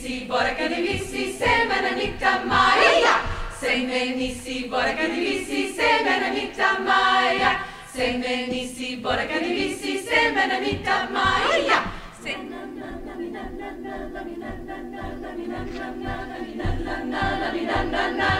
venissi, borca di vissi, sembra amica Maria. Se venissi, borca di vissi, sembra amica Maria. Se venissi, borca di vissi, sembra amica Maria. Se... na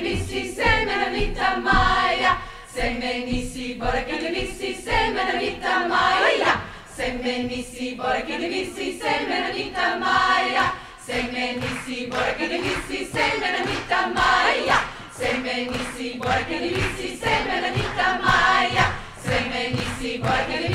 vissi semena vita Maria, semenissi borchini vissi semena vita Maria, semenissi borchini vissi semena vita Maria, semenissi borchini vissi semena vita Maria, semenissi borchini vissi semena vita Maria, semenissi borchini